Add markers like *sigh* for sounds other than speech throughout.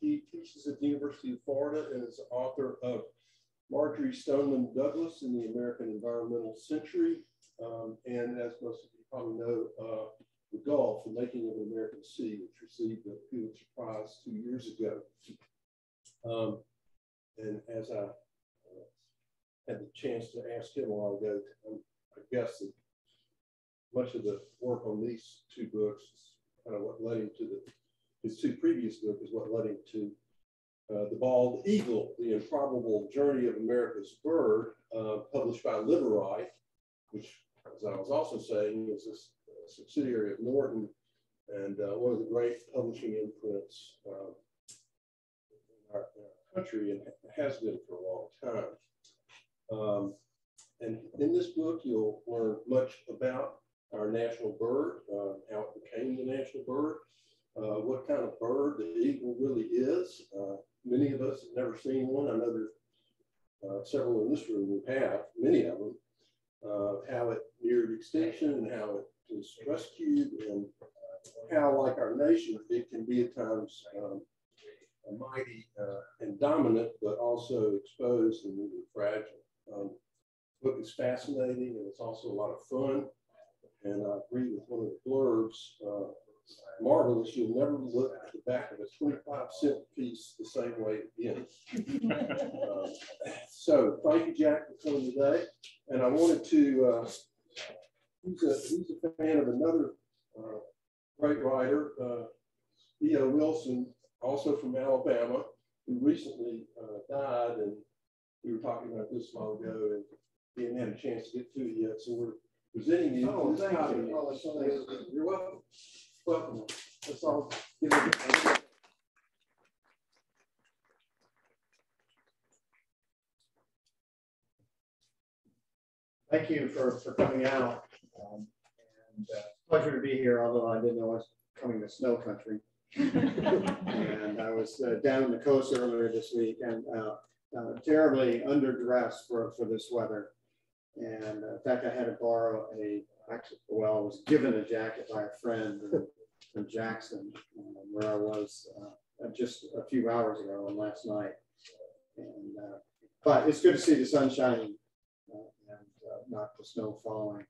he teaches at the University of Florida and is author of Marjory Stoneman Douglas in the American Environmental Century. Um, and as most of you probably know, uh, The Gulf, The Making of an American Sea, which received the Pulitzer Prize two years ago. Um, and as I uh, had the chance to ask him a while ago, um, I guess that much of the work on these two books is kind of what led him to the, his two previous books is what led him to uh, The Bald Eagle, The Improbable Journey of America's Bird, uh, published by Liveright, which, as I was also saying, is a subsidiary of Norton and uh, one of the great publishing imprints uh, in our, our, country and has been for a long time. Um, and in this book, you'll learn much about our national bird, uh, how it became the national bird, uh, what kind of bird the eagle really is. Uh, many of us have never seen one. I know there's uh, several in this room who have, many of them, uh, how it neared extinction and how it was rescued and how, like our nation, it can be at times um, mighty and dominant, but also exposed and fragile. Um, book is fascinating and it's also a lot of fun. And I agree with one of the blurbs. Uh, marvelous. You'll never look at the back of a 25 cent piece the same way again. *laughs* uh, so thank you, Jack, for coming today. And I wanted to, uh, he's, a, he's a fan of another uh, great writer, uh, E.O. Wilson, also from Alabama, who recently uh, died. And we were talking about this a while ago and he hadn't had a chance to get to it yet. So we're presenting you. Oh, thank you. You're welcome. Thank you for, for coming out. Um, and uh, pleasure to be here, although I didn't know I was coming to snow country. and I was uh, down the coast earlier this week and uh, uh terribly underdressed for, for this weather. And uh, in fact, I had to borrow a, well, I was given a jacket by a friend in, Jackson, um, where I was uh, just a few hours ago and last night. And, uh, but it's good to see the sun shining uh, and uh, not the snow falling.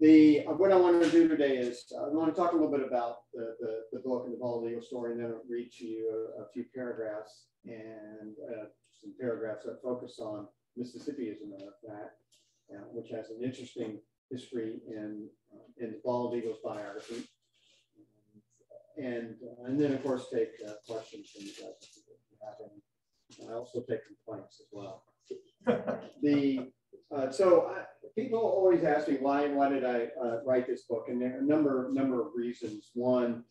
The, uh, what I want to do today is I want to talk a little bit about the, the, the book and the bald eagle story, and then I'll read to you a, a few paragraphs and some paragraphs that focus on Mississippi as a matter of fact uh, which has an interesting history in, uh, in the Bald Eagles biography. And, uh, and then, of course, take uh, questions from you guys if you have any. I also take complaints as well. *laughs* the uh, so I, people always ask me why why did I uh, write this book, and there are a number number of reasons. One,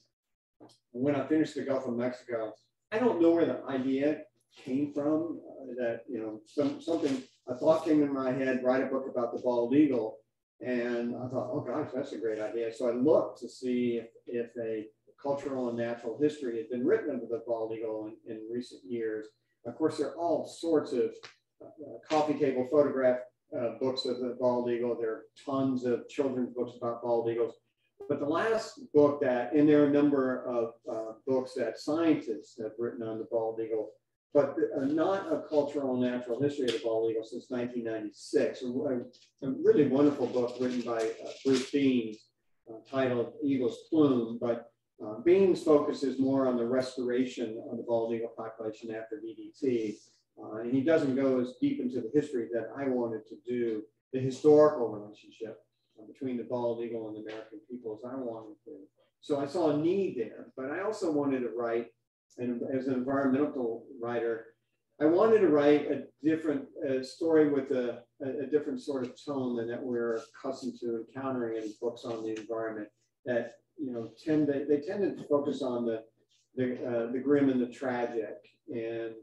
when I finished the Gulf of Mexico, I don't know where the idea came from. Uh, that you know some something a thought came in my head, write a book about the bald eagle. And I thought, oh gosh, that's a great idea. So I looked to see if, if a cultural and natural history has been written of the bald eagle in, in recent years. Of course, there are all sorts of uh, coffee table photograph uh, books of the bald eagle. There are tons of children's books about bald eagles. But the last book that, and there are a number of uh, books that scientists have written on the bald eagle, but uh, not a cultural and natural history of the bald eagle since 1996. A, a really wonderful book written by uh, Bruce Beans uh, titled Eagle's Plume, but uh, Beans focuses more on the restoration of the bald eagle population after DDT. Uh, and he doesn't go as deep into the history that I wanted to do, the historical relationship uh, between the bald eagle and the American people as I wanted to. So I saw a need there, but I also wanted to write and as an environmental writer, I wanted to write a different story with a, a, different sort of tone than that we're accustomed to encountering in books on the environment that, you know, tend to, they tended to focus on the, the, uh, the grim and the tragic. And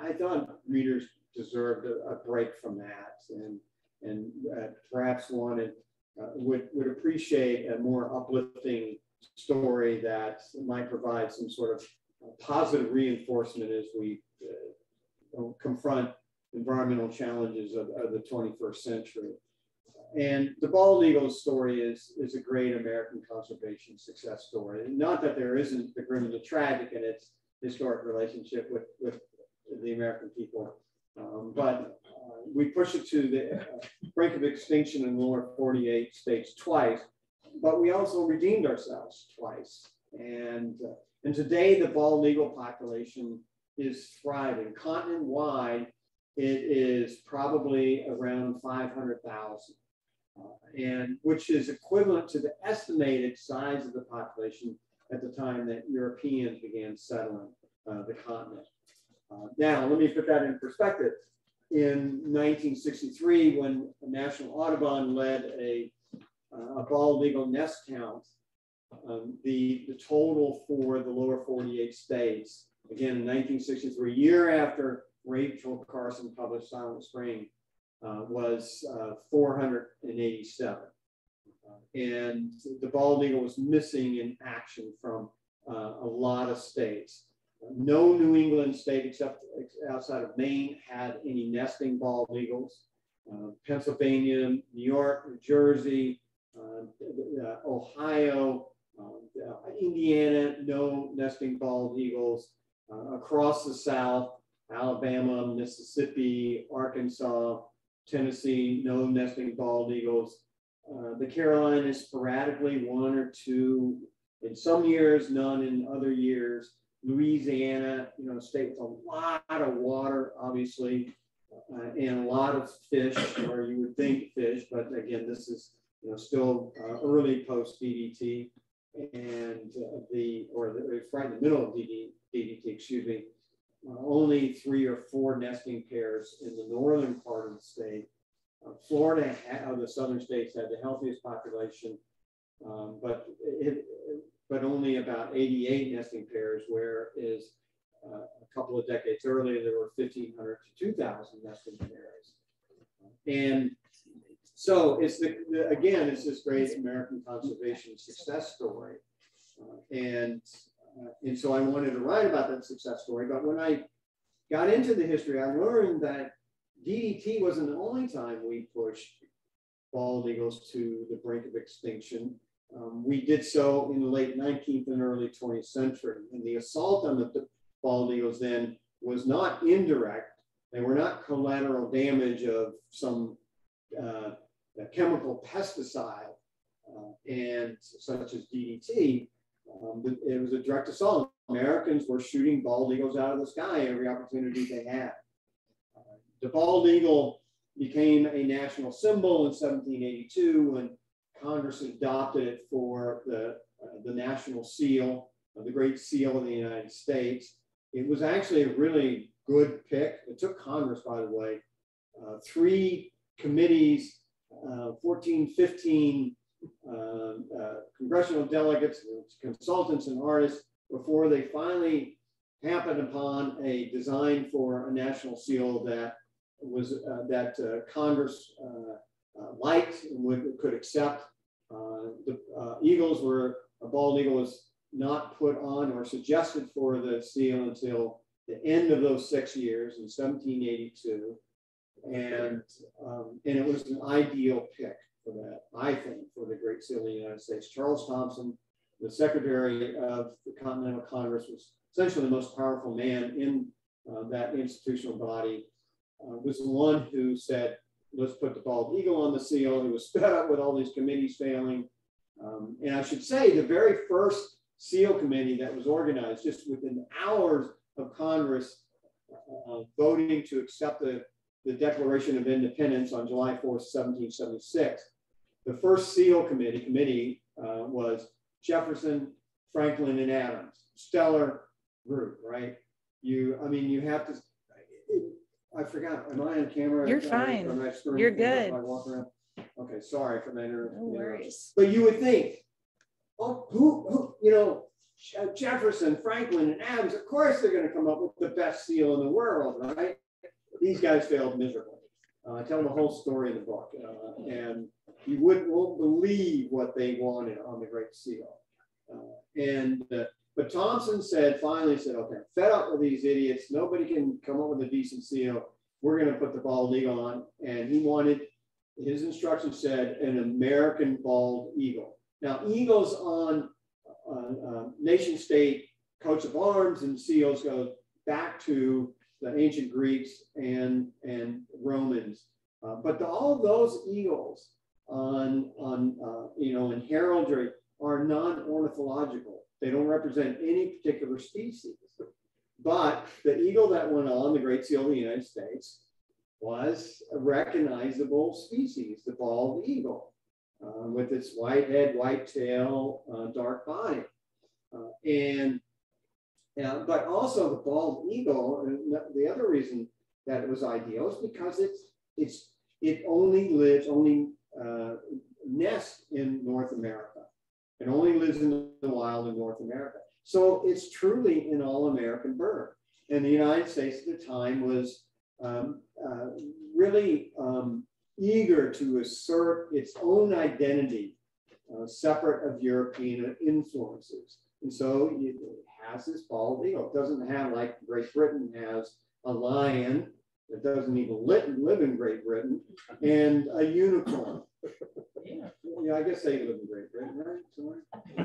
I thought readers deserved a, a break from that and, and uh, perhaps wanted, uh, would, would appreciate a more uplifting story that might provide some sort of positive reinforcement as we uh, confront environmental challenges of, of, the 21st century. And the bald eagle story is, is a great American conservation success story. Not that there isn't the grim and the tragic, in it's historic relationship with, with the American people. Um, but uh, we pushed it to the uh, brink of extinction in the lower 48 states twice, but we also redeemed ourselves twice. And, uh, and today the bald eagle population is thriving. Continent wide, it is probably around 500,000, uh, and which is equivalent to the estimated size of the population at the time that Europeans began settling uh, the continent. Uh, now, let me put that in perspective. In 1963, when National Audubon led a, uh, a bald eagle nest count, um, the, the total for the lower 48 states, again in 1963, year after Rachel Carson published Silent Spring, was uh, 487. Uh, and the bald eagle was missing in action from uh, a lot of states. No New England state except outside of Maine had any nesting bald eagles. Uh, Pennsylvania, New York, New Jersey, uh, Ohio, um, Indiana, no nesting bald eagles. across the South, Alabama, Mississippi, Arkansas, Tennessee, no nesting bald eagles. Uh, the Carolinas, sporadically one or two, in some years, none in other years. Louisiana, you know, a state with a lot of water, obviously, uh, and a lot of fish, or you would think fish, but again, this is you know still uh, early post DDT, and uh, the or the, right in the middle of DD, DDT, excuse me only three or four nesting pairs in the northern part of the state. Uh, Florida, of the southern states, had the healthiest population, um, but it, but only about 88 nesting pairs, whereas uh, a couple of decades earlier there were 1,500 to 2,000 nesting pairs. And so it's the, the, again, it's this great American conservation success story. Uh, and uh, and so I wanted to write about that success story. But when I got into the history, I learned that DDT wasn't the only time we pushed bald eagles to the brink of extinction. Um, we did so in the late 19th and early 20th century. And the assault on the bald eagles then was not indirect. They were not collateral damage of some uh, chemical pesticide uh, and such as DDT. Um, it was a direct assault. Americans were shooting bald eagles out of the sky every opportunity they had. Uh, the bald eagle became a national symbol in 1782 when Congress adopted it for the, uh, the national seal, uh, the Great Seal of the United States. It was actually a really good pick. It took Congress, by the way, uh, three committees, uh, 14, 15 uh, uh, congressional delegates, consultants, and artists before they finally happened upon a design for a national seal that was uh, that uh, Congress uh, liked and would, could accept. the eagles were a bald eagle was not put on or suggested for the seal until the end of those six years in 1782, and um, and it was an ideal pick for that, I think, for the Great Seal of the United States. Charles Thomson, the Secretary of the Continental Congress, was essentially the most powerful man in uh, that institutional body, uh, was the one who said, let's put the bald eagle on the seal. He was fed up with all these committees failing. Um, and I should say the very first SEAL committee that was organized just within hours of Congress uh, voting to accept the, the Declaration of Independence on July 4th, 1776 the first SEAL committee committee uh, was Jefferson, Franklin, and Adams. Stellar group, right? You, I mean, you have to. It, I forgot. Am I on camera? You're fine. You're good. I walk around. Okay, sorry for that. No worries. But you would think, oh, who, who, you know, Jefferson, Franklin, and Adams. Of course, they're going to come up with the best seal in the world, right? These guys failed miserably. Uh, I tell the whole story in the book, uh, and you wouldn't won't believe what they wanted on the Great Seal. Uh, and uh, but Thomson said finally said, okay, fed up with these idiots. Nobody can come up with a decent seal. We're going to put the bald eagle on, and he wanted his instructions said an American bald eagle. Now eagles on uh, nation state coats of arms and seals go back to the ancient Greeks and, and Romans. Uh, but the, all those eagles on, on uh, you know, in heraldry are non-ornithological. They don't represent any particular species. But the eagle that went on the Great Seal of the United States was a recognizable species, the bald eagle, uh, with its white head, white tail, uh, dark body. Uh, and but also the bald eagle, and the other reason that it was ideal is because it's it's it only lives, only uh, nests in North America. It only lives in the wild in North America. So it's truly an all-American bird. And the United States at the time was um, uh, really um, eager to assert its own identity uh, separate of European influences. And so it has this bald eagle. It doesn't have like Great Britain has a lion that doesn't even live in Great Britain and a unicorn. Yeah. yeah, I guess they live in Great Britain, right?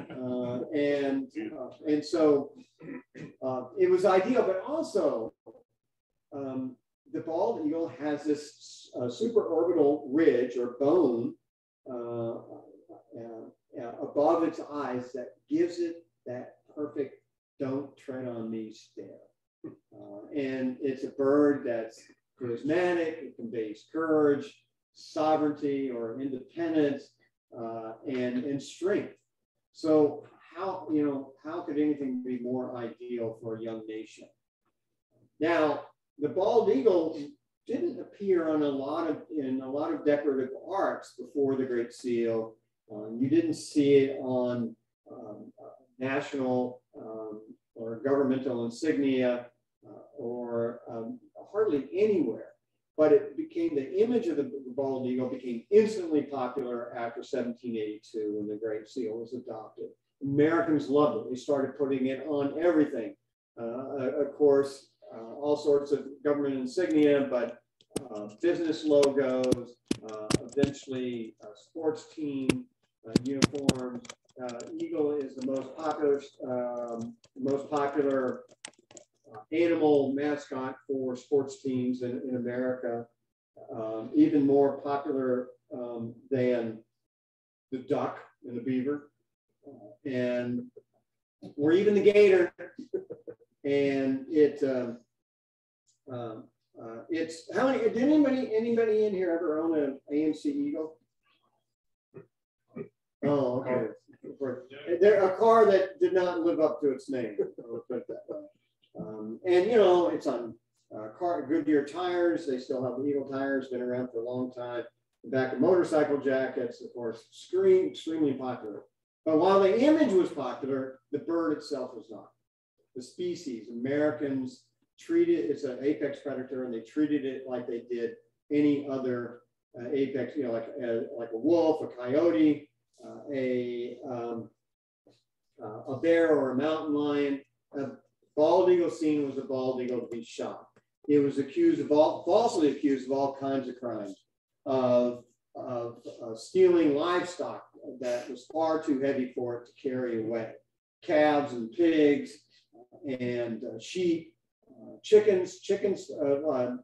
*laughs* Uh, and uh, and so uh, it was ideal, but also um, the bald eagle has this uh, superorbital ridge or bone uh, uh, above its eyes that gives it that perfect "don't tread on me" stare. and it's a bird that's charismatic. It conveys courage sovereignty or independence uh, and, and strength. So how, you know, how could anything be more ideal for a young nation? Now, the bald eagle didn't appear on a lot of in a lot of decorative arts before the Great Seal. Um, you didn't see it on uh, national um, or governmental insignia uh, or um, hardly anywhere but it became the image of the bald eagle became instantly popular after 1782 when the Great Seal was adopted. Americans loved it. They started putting it on everything. Uh, of course, uh, all sorts of government insignia, but uh, business logos, uh, eventually sports team uh, uniforms. Uh, eagle is the most popular, um, most popular uh, animal mascot for sports teams in, in America, um, even more popular um, than the duck and the beaver, uh, and or even the gator. *laughs* and it, um, um, uh, it's how many? Did anybody anybody in here ever own an AMC Eagle? Oh, okay. There, a car that did not live up to its name. Um, and you know, it's on uh, car Goodyear tires. They still have the Eagle tires, been around for a long time. The back of motorcycle jackets, of course, extreme, extremely popular. But while the image was popular, the bird itself was not. The species, Americans treated it's an apex predator, and they treated it like they did any other uh, apex, you know, like a, like a wolf, a coyote, uh, a um, uh, a bear or a mountain lion. A bald eagle seen was a bald eagle to be shot. It was accused of all, falsely accused of all kinds of crimes, of, of uh, stealing livestock that was far too heavy for it to carry away. Calves and pigs and uh, sheep, uh, chickens, chickens, uh,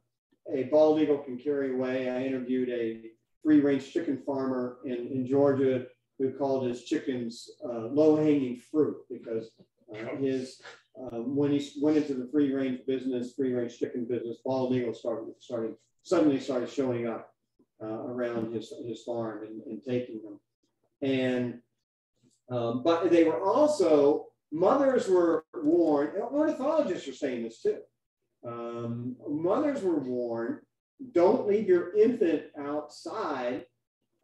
a bald eagle can carry away. I interviewed a free range chicken farmer in, in Georgia who called his chickens uh, low hanging fruit because his um, when he went into the free range business, free range chicken business, bald eagle started, started suddenly started showing up uh, around his, his farm and, and taking them. And, um, but they were also, mothers were warned, ornithologists are saying this too. Um, mothers were warned, don't leave your infant outside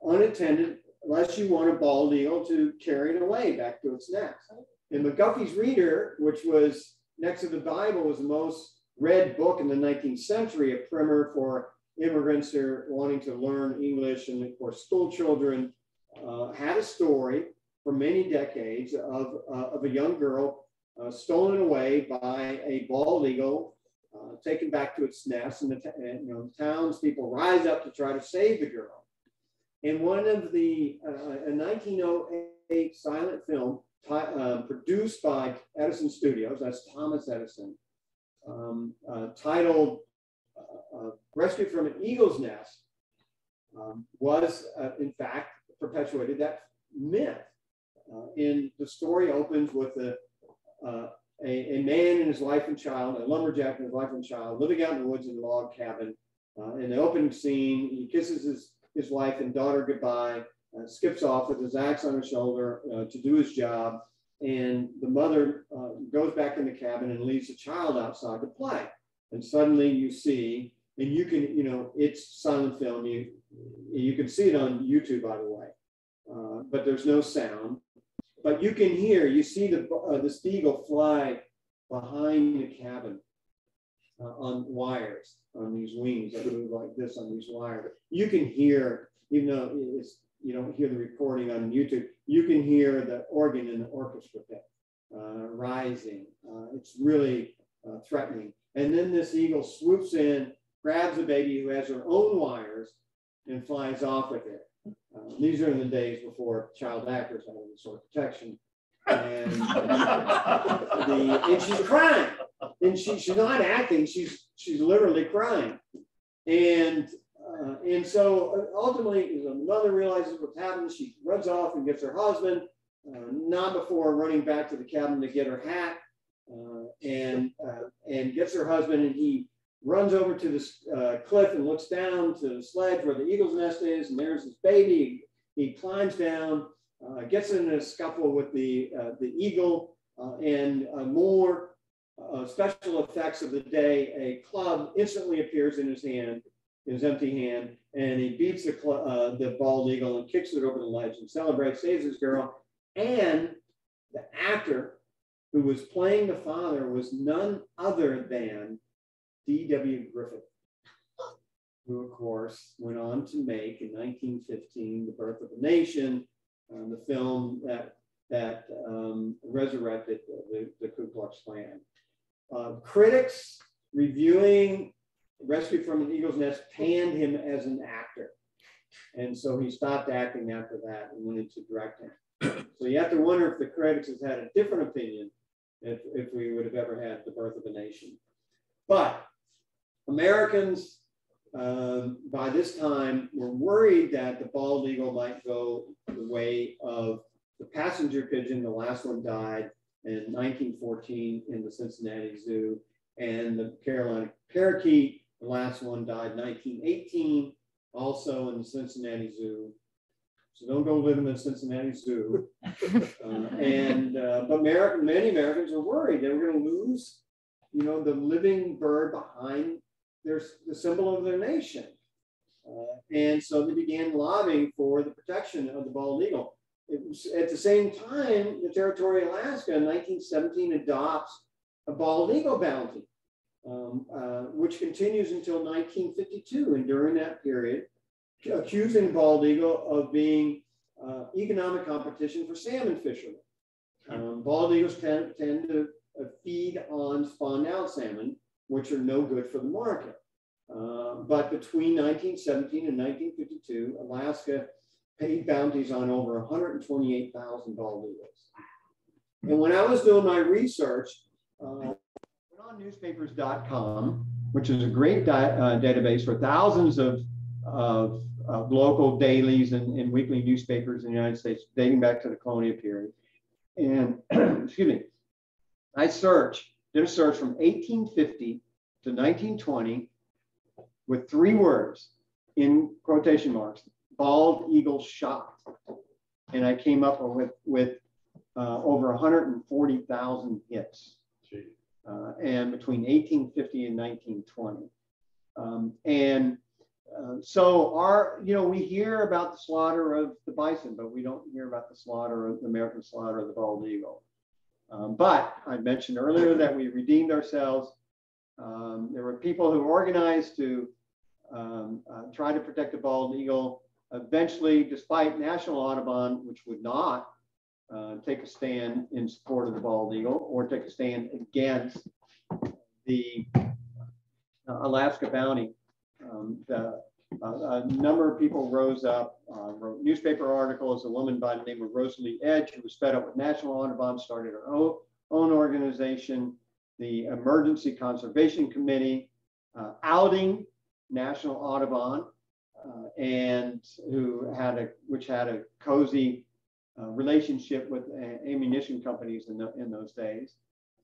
unattended unless you want a bald eagle to carry it away back to its nest. And McGuffey's Reader, which was next to the Bible, was the most read book in the 19th century, a primer for immigrants who are wanting to learn English and course school children, uh, had a story for many decades of, uh, of a young girl uh, stolen away by a bald eagle, uh, taken back to its nest, and the, and, you know, the townspeople rise up to try to save the girl. And one of the, uh, a 1908 silent film uh, produced by Edison Studios, that's Thomas Edison, um, uh, titled uh, uh, Rescue from an Eagle's Nest, um, was in fact perpetuated that myth. in the story opens with a, a, a, man and his wife and child, a lumberjack and his wife and child, living out in the woods in a log cabin. in the opening scene, he kisses his, his wife and daughter goodbye uh, skips off with his axe on his shoulder uh, to do his job. And the mother uh, goes back in the cabin and leaves the child outside to play. And suddenly you see, and you can, you know, it's silent film. You, you can see it on YouTube, by the way, uh, but there's no sound. But you can hear, you see the, uh, the eagle fly behind the cabin uh, on wires, on these wings that move like this on these wires. You can hear, even though it's you don't hear the recording on YouTube, you can hear the organ in the orchestra pit uh, rising. Uh, it's really uh, threatening. And then this eagle swoops in, grabs a baby who has her own wires, and flies off with it. Uh, these are in the days before child actors had any sort of protection. And, the, and she's crying. And she, she's not acting, she's, she's literally crying. And uh, and so uh, ultimately, the mother realizes what's happened. She runs off and gets her husband, uh, not before running back to the cabin to get her hat, uh, and uh, and gets her husband. And he runs over to this uh, cliff and looks down to the sledge where the eagle's nest is, and there's this baby. He climbs down, Uh, gets in a scuffle with the uh, the eagle, uh, and more special effects of the day. A club instantly appears in his hand his empty hand, and he beats the, uh, the bald eagle and kicks it over the ledge and celebrates, saves his girl. And the actor who was playing the father was none other than D.W. Griffith, who, of course, went on to make in 1915 The Birth of a Nation, uh, the film that, that um, resurrected the, the, the, Ku Klux Klan. Uh, critics reviewing Rescue from an Eagle's Nest panned him as an actor. And so he stopped acting after that and went into directing. *coughs* so you have to wonder if the critics had a different opinion if, if we would have ever had the birth of a nation. But Americans um, by this time we're worried that the bald eagle might go the way of the passenger pigeon. The last one died in 1914 in the Cincinnati Zoo, and the Carolina parakeet the last one died 1918, also in the Cincinnati Zoo. So don't go live in the Cincinnati Zoo. *laughs* uh, and uh, but American, many Americans are worried they were going to lose, you know, the living bird behind their the symbol of their nation. Uh, and so they began lobbying for the protection of the bald eagle. Was, at the same time, the territory of Alaska in 1917 adopts a bald eagle bounty um, uh, which continues until 1952. And during that period, accusing bald eagle of being uh, economic competition for salmon fishermen. Um, bald eagles tend, tend to uh, feed on spawned out salmon, which are no good for the market. Uh, but between 1917 and 1952, Alaska paid bounties on over 128,000 bald eagles. And when I was doing my research, uh, on newspapers.com, which is a great uh, database for thousands of, of, of local dailies and, and, weekly newspapers in the United States dating back to the colonial period. And *clears throat* excuse me, I searched, did a search from 1850 to 1920 with three words in quotation marks, bald eagle shot. And I came up with, with uh, over 140,000 hits uh, and between 1850 and 1920. Um, and uh, so our, you know, we hear about the slaughter of the bison, but we don't hear about the slaughter of the American slaughter of the bald eagle. Um, but I mentioned earlier that we redeemed ourselves. Um, there were people who organized to um, uh, try to protect the bald eagle. Eventually, despite National Audubon, which would not uh, take a stand in support of the bald eagle or take a stand against the uh, Alaska bounty. Um, the, a number of people rose up, uh, wrote newspaper articles. a woman by the name of Rosalie Edge, who was fed up with National Audubon, started her own, own organization, the Emergency Conservation Committee, uh, outing National Audubon, uh, and who had a, which had a cozy uh, relationship with uh, ammunition companies in, the, in those days.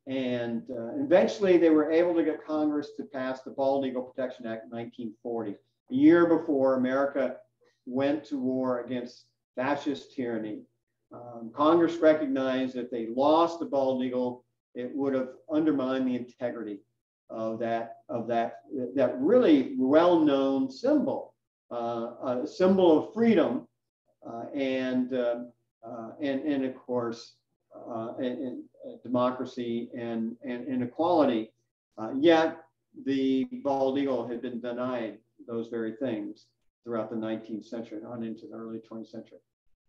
And uh, eventually they were able to get Congress to pass the Bald Eagle Protection Act in 1940, a year before America went to war against fascist tyranny. Um, Congress recognized that they lost the bald eagle, it would have undermined the integrity of that of that that really well-known symbol, uh, a symbol of freedom, uh, and, uh, uh and and of course, uh, and, and uh, democracy and and, and equality. yet the bald eagle had been denied those very things throughout the 19th century on into the early 20th century.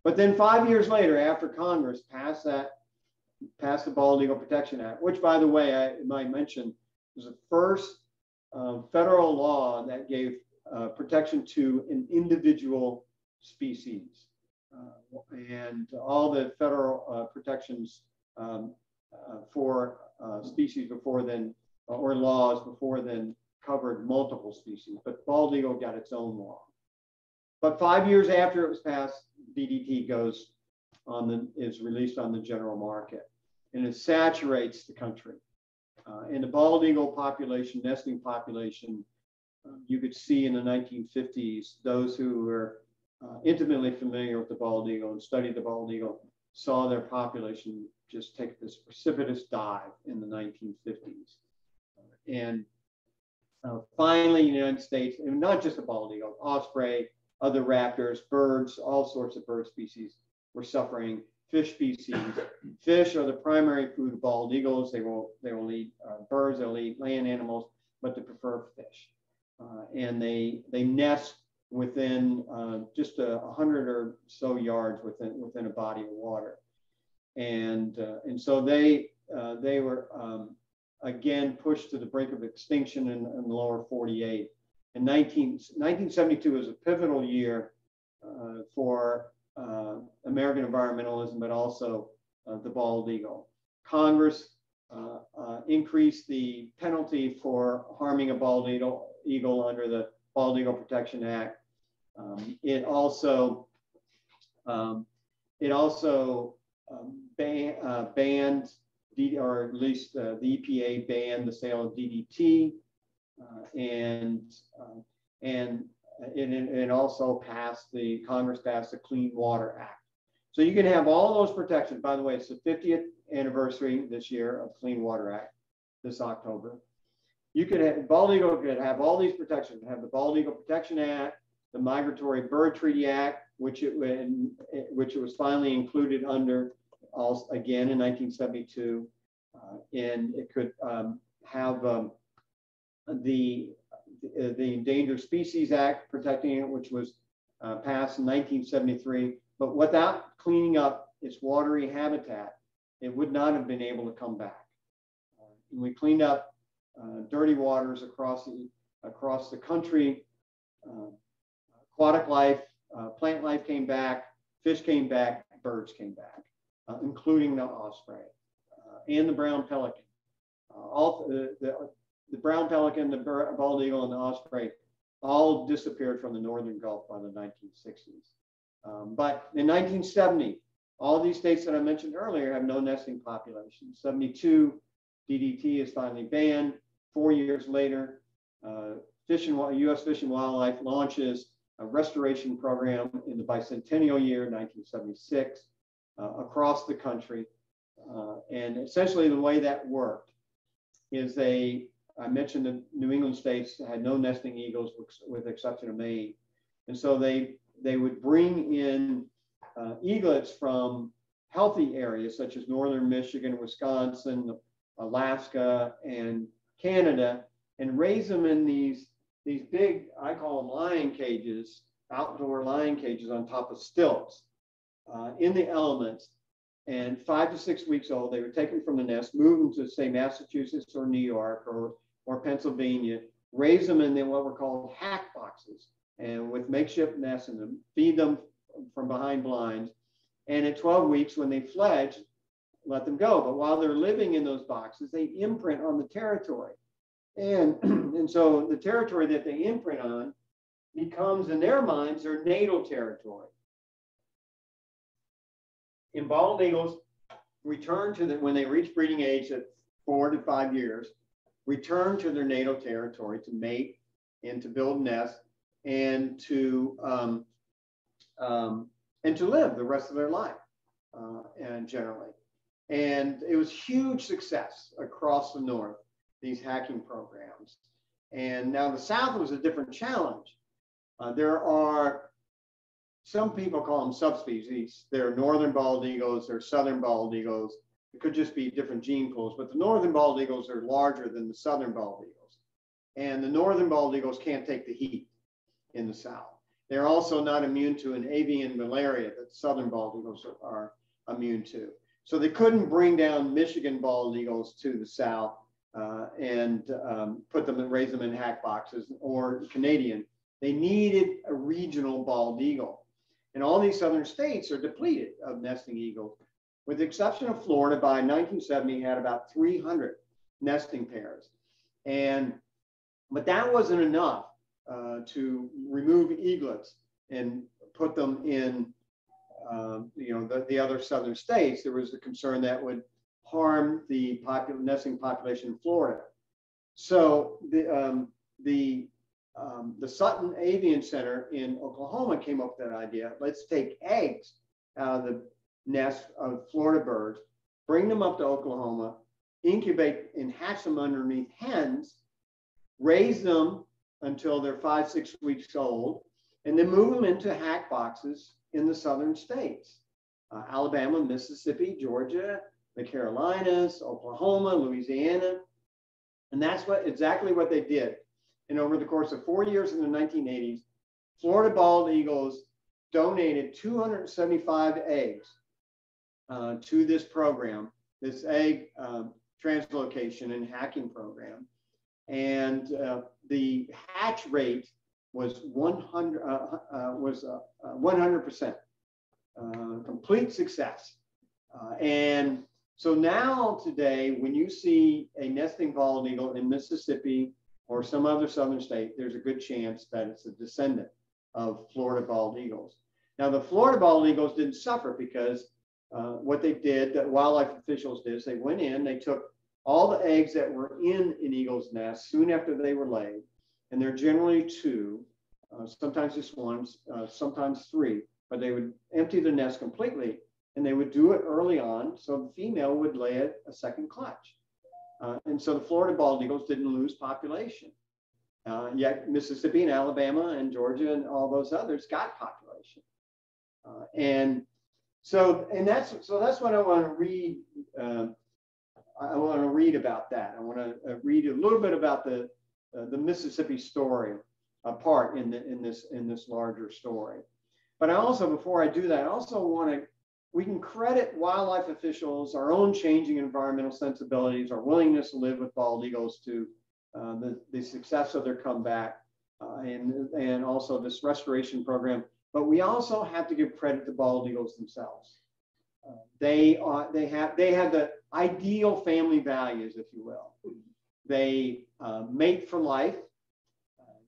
But then five years later, after Congress passed that, passed the Bald Eagle Protection Act, which by the way, I might mention was the first uh, federal law that gave uh, protection to an individual species. Uh, and all the federal uh, protections um, uh, for uh, species before then, or laws before then, covered multiple species, but bald eagle got its own law. But five years after it was passed, DDT goes on the is released on the general market, and it saturates the country. Uh, in the bald eagle population, nesting population, uh, you could see in the 1950s those who were uh, intimately familiar with the bald eagle and studied the bald eagle saw their population just take this precipitous dive in the 1950s. and uh, finally, in the United States, and not just the bald eagle, osprey, other raptors, birds, all sorts of bird species were suffering. Fish species. Fish are the primary food of bald eagles. They will they will eat uh, birds. They'll eat land animals, but they prefer fish. Uh, and they they nest within uh, just a, hundred or so yards within within a body of water. And uh, and so they uh, they were um, again pushed to the brink of extinction in, in the lower 48 in 19, 1972 was a pivotal year uh, for uh, American environmentalism, but also uh, the bald eagle. Congress uh, uh, increased the penalty for harming a bald eagle, eagle under the Bald Eagle Protection Act. Um, it also um, it also um, ban, uh, banned, or at least the EPA banned the sale of DDT uh, and uh, and it also passed the Congress passed the Clean Water Act. So you can have all those protections. By the way, it's the 50th anniversary this year of Clean Water Act this October. You could have Bald Eagle could have all these protections. Have the Bald Eagle Protection Act, the Migratory Bird Treaty Act, which it which it was finally included under also again in 1972, uh, and it could um, have um, the, the Endangered Species Act protecting it, which was uh, passed in 1973. But without cleaning up its watery habitat, it would not have been able to come back. Uh, we cleaned up uh, dirty waters across the, across the country. Uh, aquatic life, uh, plant life came back, fish came back, birds came back, including the osprey and the brown pelican. all the, the the brown pelican, the bald eagle, and the osprey all disappeared from the northern Gulf by the 1960s. Um, but in 1970, all these states that I mentioned earlier have no nesting populations. 72, DDT is finally banned. Four years later, uh, Fish and, U.S. Fish and Wildlife launches a restoration program in the bicentennial year, 1976, uh, across the country. Uh, and essentially the way that worked is they I mentioned the New England states had no nesting eagles with, exception of Maine. And so they, they would bring in uh, eaglets from healthy areas such as northern Michigan, Wisconsin, Alaska, and Canada, and raise them in these, these big, I call them lion cages, outdoor lion cages on top of stilts uh, in the elements. And five to six weeks old, they were taken from the nest, moved them to, say, Massachusetts or New York or or Pennsylvania, raise them in what were called hack boxes and with makeshift nests in them, feed them from behind blinds. And at 12 weeks, when they fledge, let them go. But while they're living in those boxes, they imprint on the territory. And, *clears throat* and so the territory that they imprint on becomes, in their minds, their natal territory. Bald eagles, return to the, when they reach breeding age at four to five years, return to their natal territory to mate and to build nests and to um, um, and to live the rest of their life uh, and generally. And it was huge success across the North, these hacking programs. And now the South was a different challenge. Uh, there are some people call them subspecies. There are northern bald eagles, there are southern bald eagles. It could just be different gene pools, but the northern bald eagles are larger than the southern bald eagles. And the northern bald eagles can't take the heat in the south. They're also not immune to an avian malaria that southern bald eagles are, are immune to. So they couldn't bring down Michigan bald eagles to the south uh, and um, put them and raise them in hack boxes or Canadian. They needed a regional bald eagle. And all these southern states are depleted of nesting eagles. With the exception of Florida, by 1970 had about 300 nesting pairs. And, but that wasn't enough uh, to remove eaglets and put them in, uh, you know, the, the other southern states. There was the concern that would harm the popul- nesting population in Florida. So the, um, the um, the Sutton Avian Center in Oklahoma came up with that idea. Let's take eggs out of the nest of Florida birds, bring them up to Oklahoma, incubate and hatch them underneath hens, raise them until they're five, six weeks old, and then move them into hack boxes in the southern states uh, Alabama, Mississippi, Georgia, the Carolinas, Oklahoma, Louisiana. And that's what exactly what they did. And over the course of four years in the 1980s, Florida bald eagles donated 275 eggs uh, to this program, this egg um, translocation and hacking program. And uh, the hatch rate was 100 uh, uh was 100% uh, uh, complete success. and so now today, when you see a nesting bald eagle in Mississippi or some other southern state, there's a good chance that it's a descendant of Florida bald eagles. Now, the Florida bald eagles didn't suffer because uh, what they did, that wildlife officials did, is they went in, they took all the eggs that were in an eagle's nest soon after they were laid, and they're generally two, uh, sometimes just one, uh, sometimes three, but they would empty the nest completely, and they would do it early on, so the female would lay it a second clutch. Uh, and so the Florida bald eagles didn't lose population. Uh, yet Mississippi and Alabama and Georgia and all those others got population. Uh, and so, and that's so that's what I want to read. Uh, I want to read about that. I want to uh, read a little bit about the uh, the Mississippi story apart in the in this in this larger story. But I also, before I do that, I also want to we can credit wildlife officials, our own changing environmental sensibilities, our willingness to live with bald eagles to uh, the, the success of their comeback uh, and, and also this restoration program. But we also have to give credit to bald eagles themselves. Uh, they, are, they, have, they have the ideal family values, if you will. They uh, mate for life.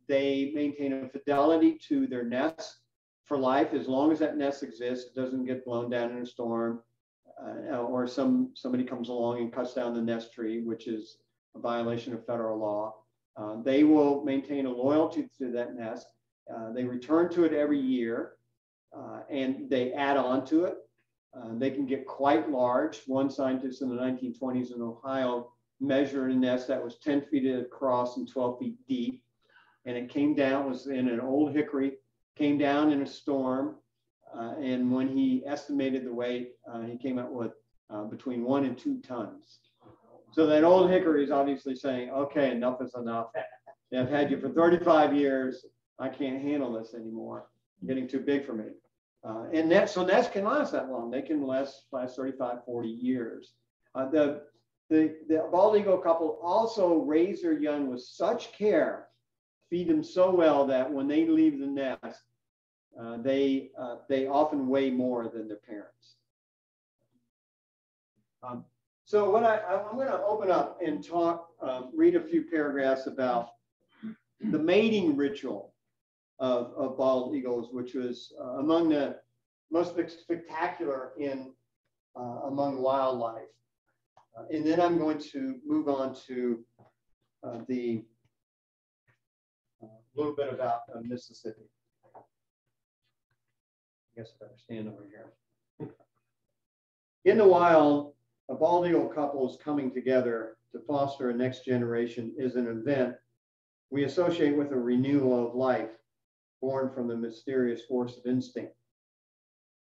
they maintain a fidelity to their nest for life as long as that nest exists, it doesn't get blown down in a storm, uh, or some somebody comes along and cuts down the nest tree, which is a violation of federal law. Uh, they will maintain a loyalty to that nest. Uh, they return to it every year, uh, and they add on to it. Uh, they can get quite large. One scientist in the 1920s in Ohio measured a nest that was 10 feet across and 12 feet deep, and it came down was in an old hickory came down in a storm. Uh, and when he estimated the weight, uh, he came up with uh, between one and two tons. So that old hickory is obviously saying, okay, enough is enough. I've had you for 35 years. I can't handle this anymore. I'm getting too big for me. Uh, and that, so nests can last that long. They can last, last 35, 40 years. Uh, the, the, the bald eagle couple also raise their young with such care feed them so well that when they leave the nest, Uh, they, uh, they often weigh more than their parents. Um, so what I, I'm going to open up and talk, um, read a few paragraphs about the mating ritual of, of bald eagles, which was uh, among the most spectacular in uh, among wildlife. Uh, and then I'm going to move on to the a little bit about Mississippi. I guess I better stand over here. In the wild, a bald eagle couples coming together to foster a next generation is an event we associate with a renewal of life born from the mysterious force of instinct.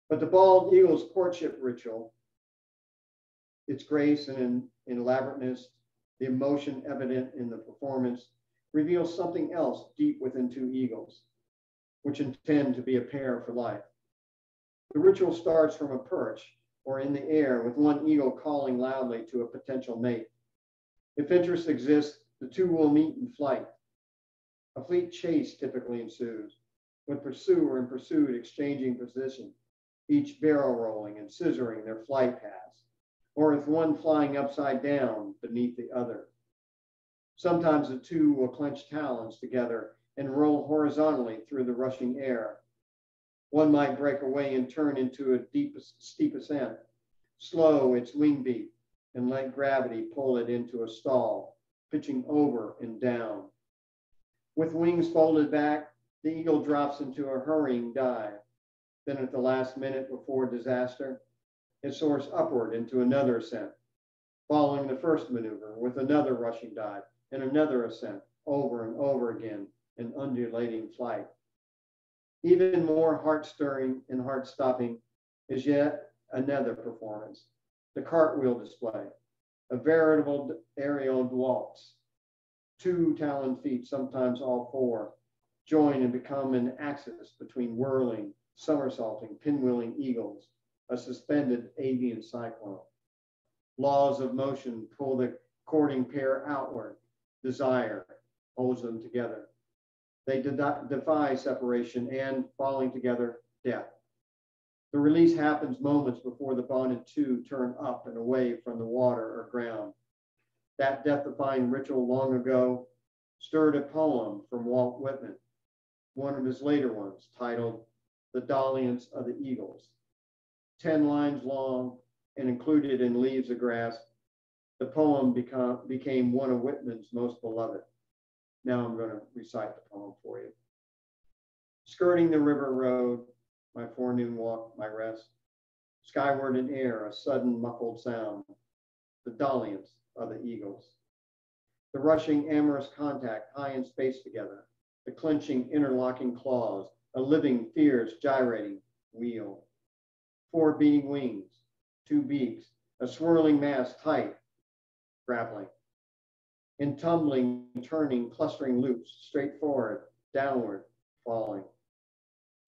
But the bald eagle's courtship ritual, its grace and elaborateness, the emotion evident in the performance, reveals something else deep within two eagles, which intend to be a pair for life. The ritual starts from a perch or in the air with one eagle calling loudly to a potential mate. If interest exists, the two will meet in flight. A fleet chase typically ensues, with pursuer and pursued exchanging position, each barrel rolling and scissoring their flight paths, or with one flying upside down beneath the other. Sometimes the two will clench talons together and roll horizontally through the rushing air, one might break away and turn into a deep, steep ascent, slow its wing beat, and let gravity pull it into a stall, pitching over and down. With wings folded back, the eagle drops into a hurrying dive. Then at the last minute before disaster, it soars upward into another ascent, following the first maneuver with another rushing dive and another ascent over and over again in undulating flight. Even more heart stirring and heart stopping is yet another performance the cartwheel display, a veritable aerial waltz. Two taloned feet, sometimes all four, join and become an axis between whirling, somersaulting, pinwheeling eagles, a suspended avian cyclone. Laws of motion pull the courting pair outward. Desire holds them together. They did not defy separation and falling together, death. The release happens moments before the bonded two turn up and away from the water or ground. That death-defying ritual long ago stirred a poem from Walt Whitman, one of his later ones, titled The Dalliance of the Eagles. 10 lines long and included in Leaves of Grass, the poem become, became one of Whitman's most beloved. Now I'm going to recite the poem for you. Skirting the river road, my forenoon walk, my rest. Skyward in air, a sudden muffled sound. The dalliance of the eagles. The rushing amorous contact high in space together. The clenching interlocking claws. A living, fierce, gyrating wheel. Four beating wings, two beaks, a swirling mass tight, grappling in tumbling, turning, clustering loops, straight forward, downward, falling,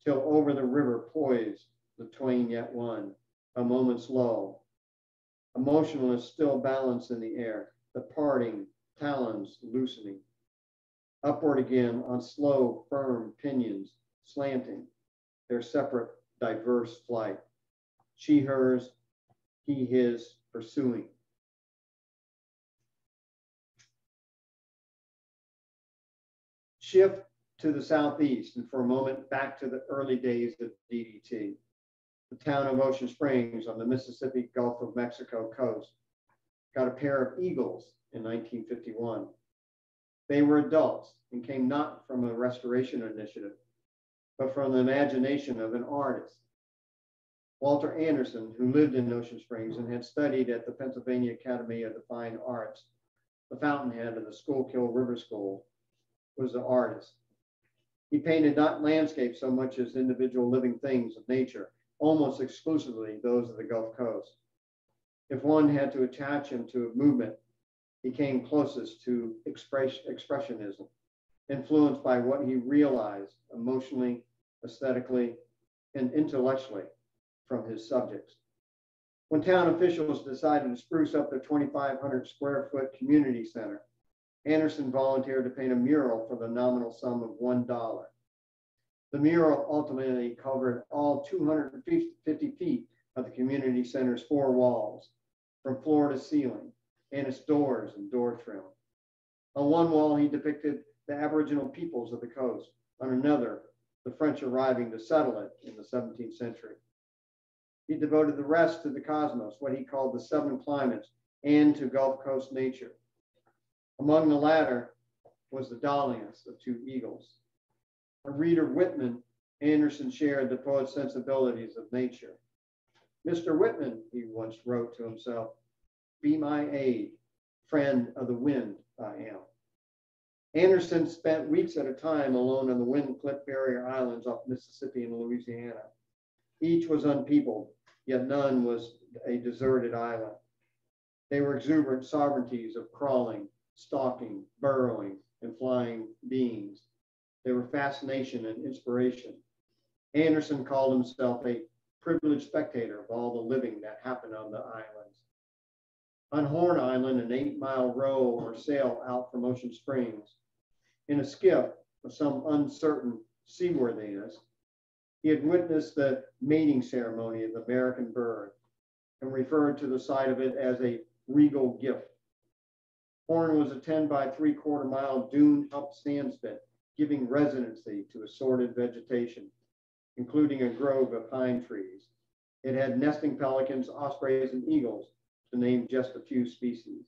till over the river poised the twain yet one, a moment's lull. Emotionless, still balance in the air, the parting, talons loosening. Upward again on slow, firm pinions, slanting, their separate, diverse flight. She hers, he his, pursuing. Shift to the southeast and for a moment back to the early days of DDT. The town of Ocean Springs on the Mississippi Gulf of Mexico coast got a pair of eagles in 1951. They were adults and came not from a restoration initiative, but from the imagination of an artist. Walter Anderson, who lived in Ocean Springs and had studied at the Pennsylvania Academy of the Fine Arts, the fountainhead of the Schuylkill River School, was the artist. He painted not landscapes so much as individual living things of nature, almost exclusively those of the Gulf Coast. If one had to attach him to a movement, he came closest to express, expressionism, influenced by what he realized emotionally, aesthetically, and intellectually from his subjects. When town officials decided to spruce up their 2,500 square foot community center, Anderson volunteered to paint a mural for the nominal sum of $1. The mural ultimately covered all 250 feet of the community center's four walls, from floor to ceiling, and its doors and door trim. On one wall, he depicted the Aboriginal peoples of the coast. On another, the French arriving to settle it in the 17th century. He devoted the rest to the cosmos, what he called the seven climates, and to Gulf Coast nature. Among the latter was the dalliance of two eagles. A reader Whitman, Anderson shared the poet's sensibilities of nature. Mr. Whitman, he once wrote to himself, be my aid, friend of the wind I am. Anderson spent weeks at a time alone on the wind cliff barrier islands off Mississippi and Louisiana. Each was unpeopled, yet none was a deserted island. They were exuberant sovereignties of crawling, stalking, burrowing, and flying beings. They were fascination and inspiration. Anderson called himself a privileged spectator of all the living that happened on the islands. On Horn Island, an eight mile row or sail out from Ocean Springs, in a skiff of some uncertain seaworthiness, he had witnessed the mating ceremony of the American bird and referred to the sight of it as a regal gift. Horn was a 10 by three quarter mile dune up sandspit, giving residency to assorted vegetation, including a grove of pine trees. It had nesting pelicans, ospreys, and eagles, to name just a few species.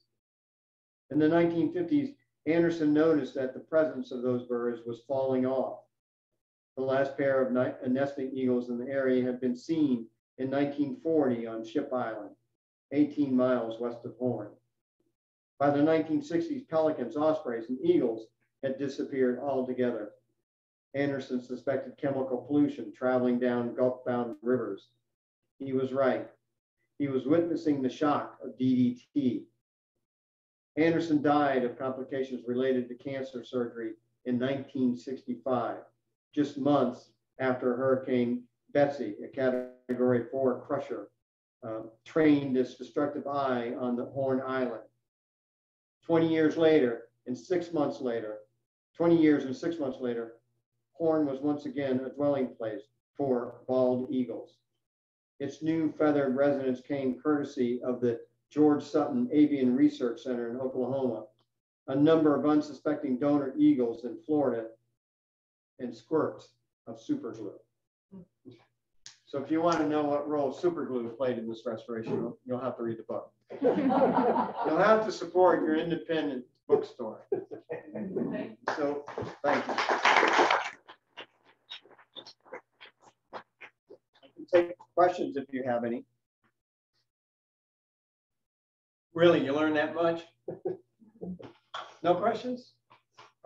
In the 1950s, Anderson noticed that the presence of those birds was falling off. The last pair of uh, nesting eagles in the area had been seen in 1940 on Ship Island, 18 miles west of Horn. By the 1960s, pelicans, ospreys, and eagles had disappeared altogether. Anderson suspected chemical pollution traveling down Gulf-bound rivers. He was right. He was witnessing the shock of DDT. Anderson died of complications related to cancer surgery in 1965, just months after Hurricane Betsy, a Category 4 crusher, uh, trained its destructive eye on the Horn Island. 20 years later, and six months later, 20 years and six months later, Horn was once again a dwelling place for bald eagles. Its new feathered residence came courtesy of the George Sutton Avian Research Center in Oklahoma, a number of unsuspecting donor eagles in Florida, and squirts of superglue. So if you want to know what role superglue played in this restoration, you'll have to read the book. You'll have to support your independent bookstore. So thank you. I can take questions if you have any. Really, you learned that much? no questions?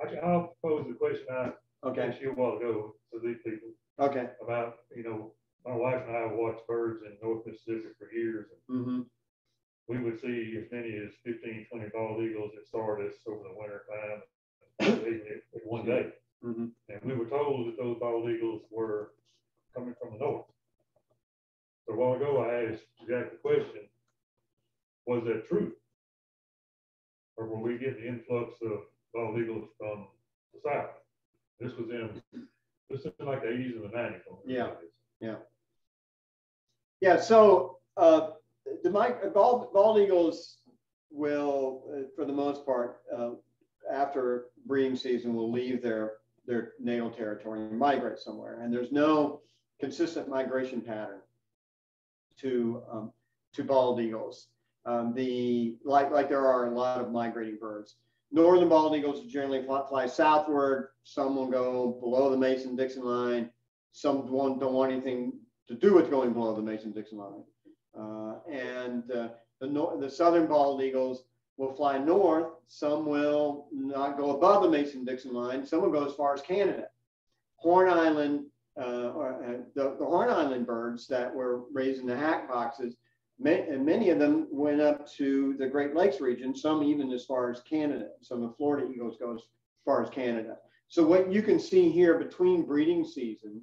I I'll pose the question I okay. asked you a while ago to these people. Okay. About, you know, my wife and I have watched birds in North Mississippi for years. Mm -hmm. We would see as many as 15, 20 bald eagles at Sardis over the winter time in one day. Mm -hmm. And we were told that those bald eagles were coming from the north. So a while ago, I asked Jack the question, was that true? Or were we getting the influx of bald eagles from the south? This was in this is like the 80s and the 90s. Yeah. Yeah. Yeah. So uh, the bald, bald eagles will, uh, for the most part, uh, after breeding season, will leave their their natal territory and migrate somewhere. And there's no consistent migration pattern to um, to bald eagles. Um, the like like there are a lot of migrating birds. Northern bald eagles generally fly, fly southward. Some will go below the Mason-Dixon line. Some don't, don't want anything to do with going below the Mason-Dixon line. Uh, and uh, the, the southern bald eagles will fly north. Some will not go above the Mason-Dixon line. Some will go as far as Canada. Horn Island, uh, or, uh, the, the Horn Island birds that were raised in the hack boxes and many of them went up to the Great Lakes region, some even as far as Canada. Some of the Florida eagles go as far as Canada. So what you can see here between breeding season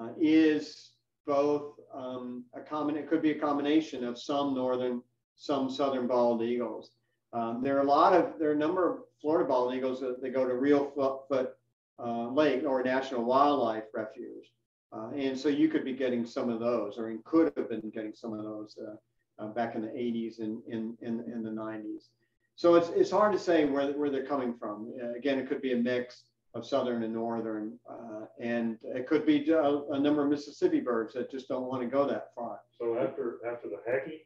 uh, is both um, a common, it could be a combination of some northern, some southern bald eagles. Um, there are a lot of, there are a number of Florida bald eagles that they go to real foot, uh, lake or national wildlife refuge. Uh, and so you could be getting some of those, or you could have been getting some of those uh, uh, back in the 80s and in, in, in the 90s. So it's, it's hard to say where, where they're coming from. Uh, again, it could be a mix of southern and northern, uh, and it could be a, a, number of Mississippi birds that just don't want to go that far. So after after the hacking,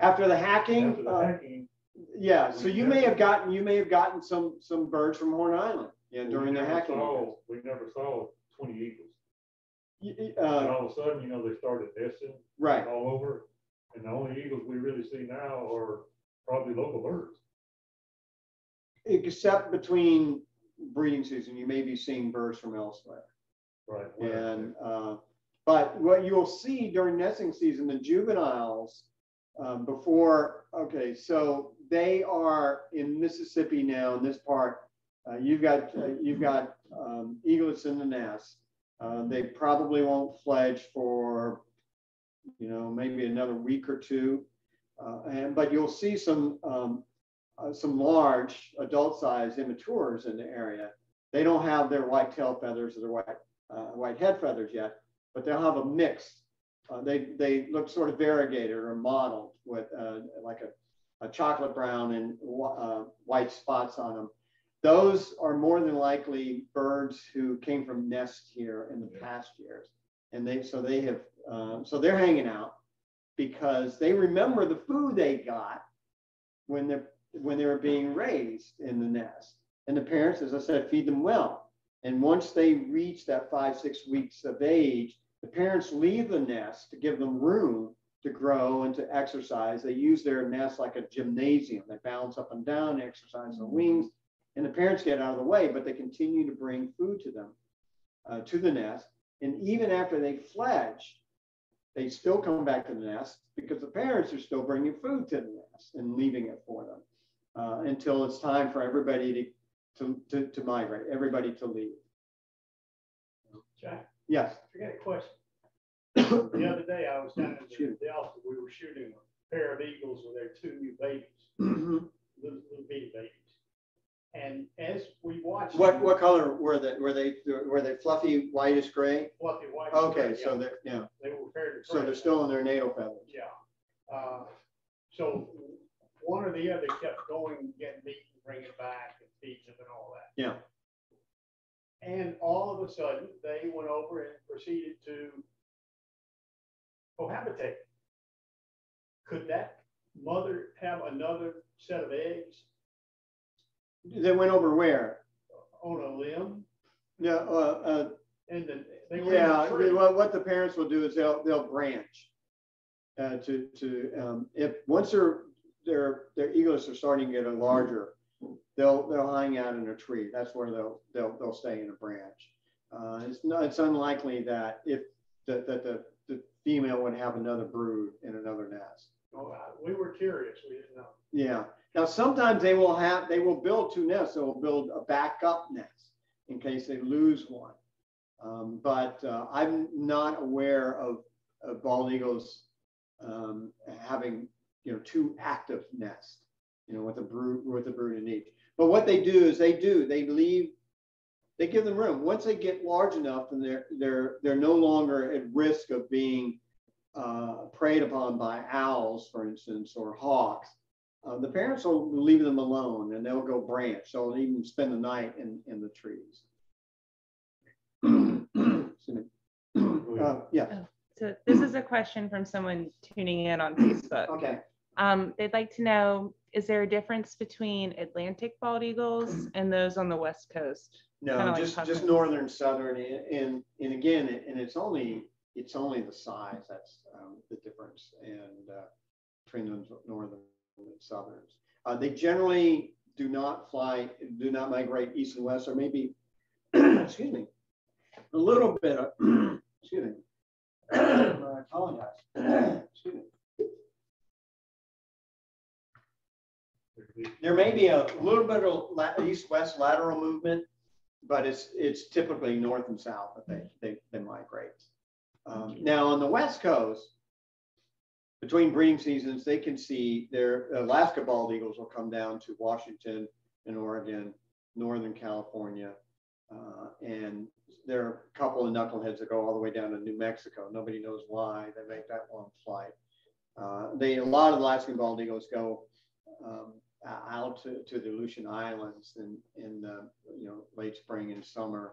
after the hacking, after the uh, hacking, yeah. So you may have gotten you may have gotten some some birds from Horn Island, yeah, during the hacking. Saw, we never saw 20 eagles. Y- and Uh, all of a sudden, you know, they started nesting right. all over, and the only eagles we really see now are probably local birds. Except between breeding season, you may be seeing birds from elsewhere. Right. And uh, but what you'll see during nesting season, the juveniles um, before. Okay, so they are in Mississippi now. In this part, uh, you've got uh, you've got um, eaglets in the nest. Uh, they probably won't fledge for you know maybe another week or two, uh, and but you'll see some um, uh, some large adult-sized immatures in the area. They don't have their white tail feathers or their white uh, white head feathers yet, but they'll have a mix. Uh, they they look sort of variegated or mottled with uh, like a, a chocolate brown and uh, white spots on them. Those are more than likely birds who came from nests here in the past years, and they so they have um, so they're hanging out because they remember the food they got when they when they were being raised in the nest, and the parents, as I said, feed them well. And once they reach that five, six weeks of age, the parents leave the nest to give them room to grow and to exercise. They use their nest like a gymnasium. They bounce up and down, exercise their wings, and the parents get out of the way, but they continue to bring food to them, uh, to the nest. And even after they fledge, they still come back to the nest because the parents are still bringing food to the nest and leaving it for them uh, until it's time for everybody to to, to, to migrate, everybody to leave. Jack, Yes. I got a question. *coughs* The other day I was down in the Delta, we were shooting a pair of eagles with their two new babies, Mhm. little, little bitty babies. And as we watched. What them, what color were they? Were they were they fluffy whitish gray? Fluffy white. Okay, yeah, so they're yeah. They were fairly. So they're still in their natal feathers. Yeah. Uh, So one or the other kept going, getting meat and bringing it back and feeding them and all that. Yeah. And all of a sudden, they went over and proceeded to cohabitate. Could that mother have another set of eggs They went over where? on a limb? Yeah. Uh, uh, And then they were yeah. the tree. What, the parents will do is they'll they'll branch. Uh, to to um, if once their their their eaglets are starting to get larger, they'll they'll hang out in a tree. That's where they'll they'll they'll stay in a branch. Uh, it's not it's unlikely that if that that the, the female would have another brood in another nest. Oh, We were curious, we didn't know. Yeah. Now sometimes they will have they will build two nests. They will build a backup nest in case they lose one. Um, but uh, I'm not aware of, of bald eagles um, having you know two active nests. You know with a brood with a brood in each. But what they do is they do they leave. They give them room. Once they get large enough, and they're they're they're no longer at risk of being uh, preyed upon by owls, for instance, or hawks, uh, the parents will leave them alone and they'll go branch. So they'll even spend the night in, in the trees. Uh, yeah, So this is a question from someone tuning in on Facebook. okay. Um, they'd like to know, is there a difference between Atlantic bald eagles and those on the West Coast? Kinda No, like just, just northern, southern, and, and, and again, and it's only, it's only the size, that's um, the difference and uh, between the northern and southerns. Uh, they generally do not fly, do not migrate east and west, or maybe, *clears throat* excuse me, a little bit of, *clears throat* excuse me. *clears throat* I apologize. Excuse me. There may be a little bit of east-west lateral movement, but it's, it's typically north and south that they, they, they migrate. Um, now, on the west coast, between breeding seasons, they can see their Alaska bald eagles will come down to Washington and Oregon, Northern California, Uh, and there are a couple of knuckleheads that go all the way down to New Mexico. Nobody knows why they make that long flight. Uh, they a lot of Alaskan bald eagles go um, out to, to the Aleutian Islands in in the you know late spring and summer.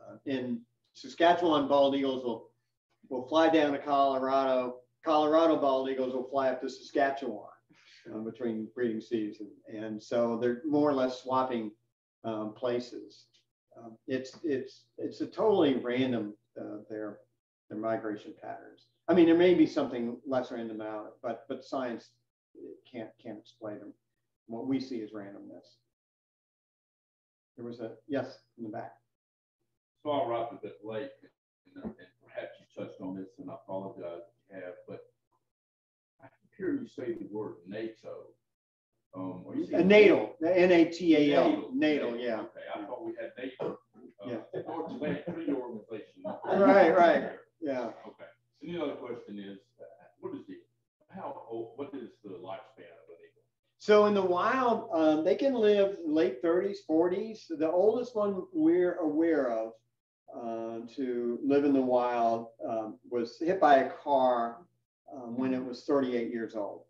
Uh, in Saskatchewan, bald eagles will will fly down to Colorado. Colorado bald eagles will fly up to Saskatchewan uh, between breeding season, and so they're more or less swapping um, places. Um, it's it's it's a totally random uh, their their migration patterns. I mean, there may be something less random out, but but science can't can't explain them. What we see is randomness. There was a yes in the back. So I'll wrap a bit late, and, and perhaps you touched on this, and I apologize if you have, but I hear you say the word NATO. Um, are you A saying- natal, N A T A L, Natal, natal, yeah. Okay, I thought we had NATO. Uh, Yeah. North Atlantic Treaty Organization. Right, right. Yeah. Okay, So the other question is, uh, what is the, how, old? what is the lifespan of an eagle? So in the wild, um, they can live late 30s, 40s. The oldest one we're aware of uh, to live in the wild um, was hit by a car um, when it was 38 years old.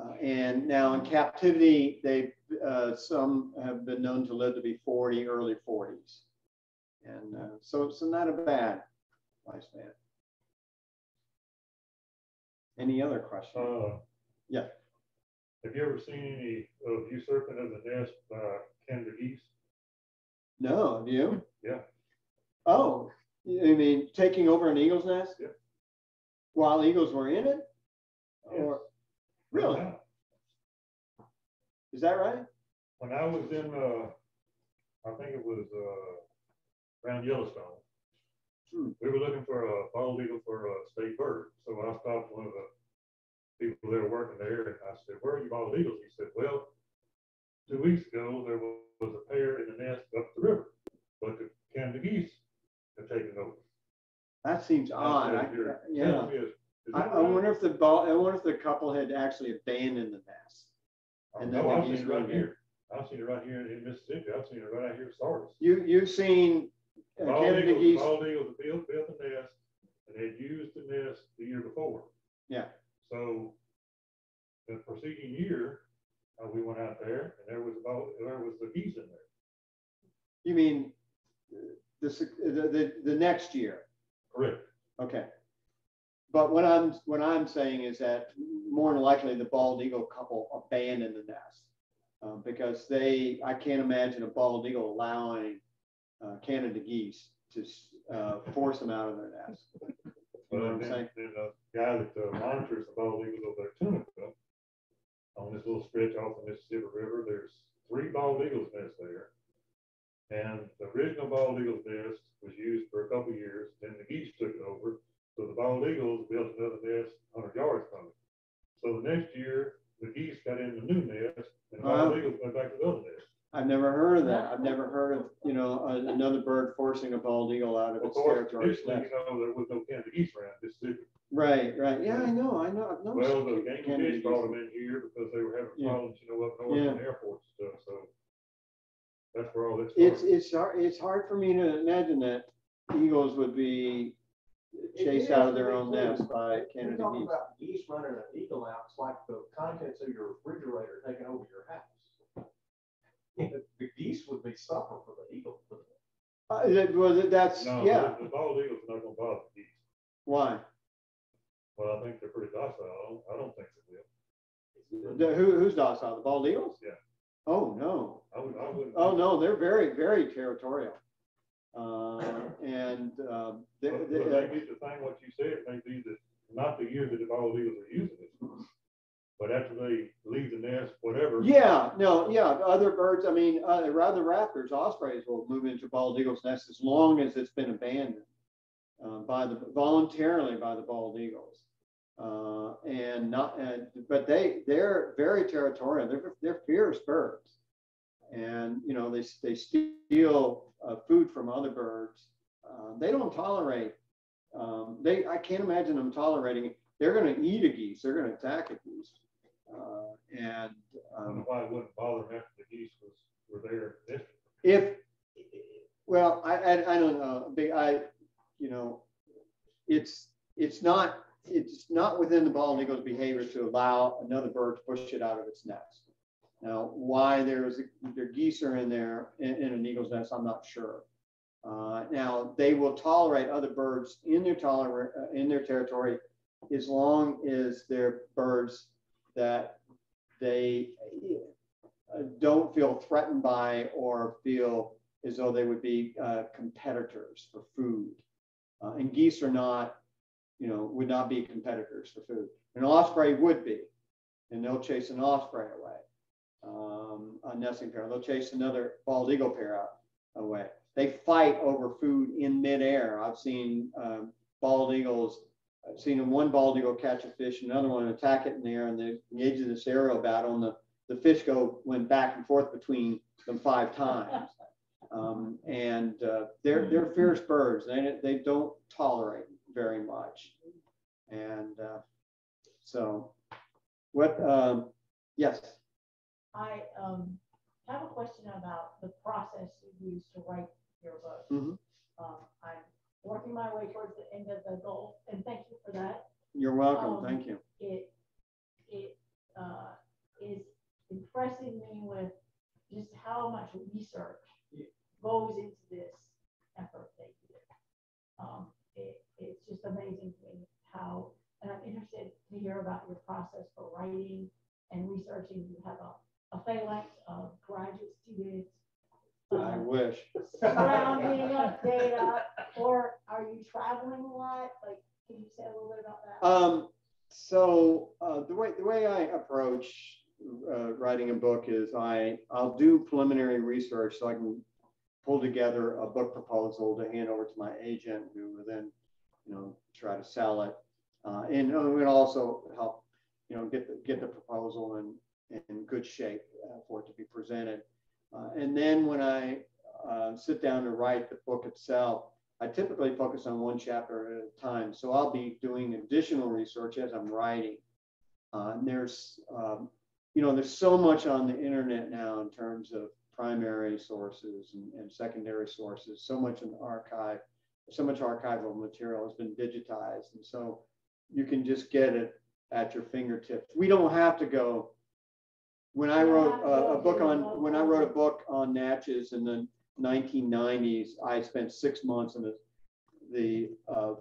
Uh, and now in captivity, they uh, some have been known to live to be 40, early 40s. And uh, so it's not a bad lifespan. Any other questions? Uh, Yeah. Have you ever seen any of usurping of the nest by Canada geese? No, do you? Yeah. Oh, you mean taking over an eagle's nest? Yeah. While eagles were in it? Or, really? Yeah. Is that right? When I was in, uh, I think it was, uh, around Yellowstone. Hmm. We were looking for a bald eagle for a state bird. So I stopped one of the people that are working there and I said, where are your bald eagles? He said, well, two weeks ago, there was a pair in the nest up the river, but the Canada geese have taken over. That seems odd. I- That's what you're Yeah. is- is I, I wonder if the ball, I wonder if the couple had actually abandoned the nest. and then No, the I've geese seen it right here. I've seen it right here in Mississippi. I've seen it right out here in Sardis. You, you've seen uh, Bald Canada eagles, geese? bald eagles built, built the nest and they'd used the nest the year before. Yeah. So the preceding year, uh, we went out there and there was about, there was the geese in there. You mean the, the, the, the next year? Correct. Okay. But what I'm, what I'm saying is that more than likely the bald eagle couple abandoned the nest. uh, because they, I can't imagine a bald eagle allowing uh, Canada geese to uh, force them out of their nest. But saying? then, then the guy that uh, monitors the bald eagles over there, at Tunica, on this little stretch off the Mississippi River, there's three bald eagles nests there. And the original bald eagles nest was used for a couple of years, then the geese took it over. So the bald eagles built another nest hundred yards from it. So the next year, the geese got in the new nest, and the bald Wow. eagles went back to the other nest. I've never heard of that. I've never heard of, you know, a- another bird forcing a bald eagle out of Of its course, territory. traditionally, you know, there was no Canada geese around Mississippi. Right, right. Yeah, I know, I know. I've noticed Well, the Ca- game Canada fish brought them in here because they were having Yeah. problems, you know, up north in Yeah. the airport and stuff, so. That's where all this It's, started. it's hard, it's hard for me to imagine that eagles would be chased out of their own clear. nest by You're Canada talking geese. about geese running an eagle out, it's like the contents of your refrigerator taking over your house. *laughs* The the geese would be supper for the eagle. Uh, that- well, that's, No, yeah, the, the bald eagles are not gonna bother the geese. why? Well, I think they're pretty docile. I don't, I don't think they will. The, who, who's docile? The bald eagles? Yeah. Oh, no. I would, I wouldn't. Oh, no, they're very, very territorial. Uh, and, um, they, But they, but maybe the thing, what you said, maybe that, not the year that the bald eagles are using it. But after they leave the nest, whatever. Yeah, no, yeah, other birds, I mean, uh, rather raptors, ospreys will move into bald eagle's nest as long as it's been abandoned uh, by the, voluntarily by the bald eagles. Uh, and not, and, but they, they're very territorial, they're, they're fierce birds. And, you know, they, they steal uh, food from other birds. Uh, they don't tolerate, um, they, I can't imagine them tolerating, it. they're gonna eat a geese, they're gonna attack a goose. Uh, and, I don't know um, why it wouldn't bother them after the geese was, were there if, Well, I, I, I don't know, Big- I, you know, it's, it's not, it's not within the bald eagle's behavior to allow another bird to push it out of its nest. Now, why there's, there geese are in there, in, in an eagle's nest, I'm not sure. Uh, now, they will tolerate other birds in their uh, in their territory as long as they're birds that they uh, don't feel threatened by or feel as though they would be uh, competitors for food. Uh, and geese are not, you know, would not be competitors for food. An osprey would be, and they'll chase an osprey away, um, a nesting pair. They'll chase another bald eagle pair out, away. They fight over food in midair. I've seen um, bald eagles. I've seen one bald eagle catch a fish, another one attack it in the air, and they engage in this aerial battle. And the, the fish go went back and forth between them five times. *laughs* Um, and uh, they're they're fierce birds. They they don't tolerate very much. And uh, so, what? Um, yes. I um, have a question about the process you use to write your book. Mhm. Um, I'm working my way towards the end of the Gulf, and thank you for that. You're welcome. Um, Thank you. It it uh, is impressing me with just how much research goes into this effort that you did. Um, it, it's just amazing to me how, and I'm interested to hear about your process for writing and researching. You have a, a phalanx of graduate students. I wish. Rounding up data, or are you traveling a lot? Like, can you say a little bit about that? Um, so uh, the way the way I approach uh, writing a book is I I'll do preliminary research so I can pull together a book proposal to hand over to my agent, who will then you know try to sell it, uh, and it would also help you know get the get the proposal in in good shape uh, for it to be presented. Uh, and then when I uh, sit down to write the book itself, I typically focus on one chapter at a time. So I'll be doing additional research as I'm writing. Uh, and there's, um, you know, there's so much on the internet now in terms of primary sources and, and secondary sources, so much in the archive, so much archival material has been digitized. And so you can just get it at your fingertips. We don't have to go. When I wrote a, a book on, when I wrote a book on Natchez in the 1990s, I spent six months in the, the uh,